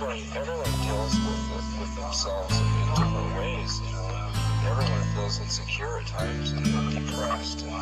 everyone everyone deals with with, with themselves in, different ways. You know, everyone feels insecure at times and depressed, and.